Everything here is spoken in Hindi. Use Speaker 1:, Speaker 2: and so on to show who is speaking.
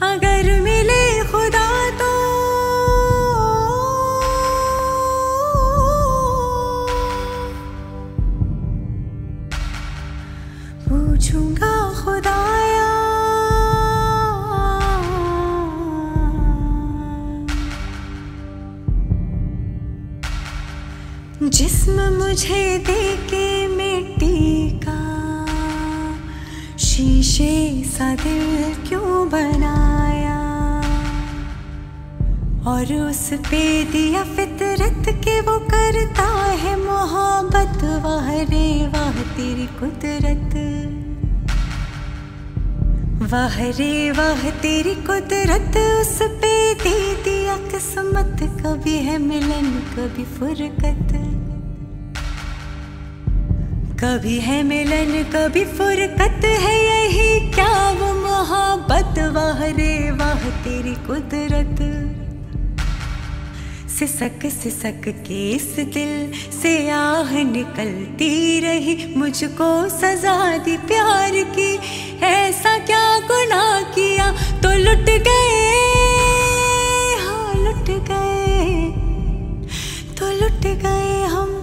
Speaker 1: अगर मिले खुदा तो। पूछूँगा खुदाया। जिस्म मुझे देके शीशे सा दिल क्यों बनाया? और उस पे दिया फितरत के वो करता है मोहब्बत, वाह रे, वाह तेरी कुदरत। वाह रे, वाह तेरी कुदरत, उस पे दे दिया किस्मत, कभी है मिलन, कभी फुरकत। कभी है मिलन, कभी फुरकत है यही वाह तेरी कुदरत। सिसक सिसक के इस दिल से आह निकलती रही। मुझको सजा दी प्यार की। ऐसा क्या गुनाह किया? तो लुट गए। हाँ लुट गए। तो लुट गए हम।